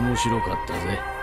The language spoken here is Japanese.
面白かったぜ。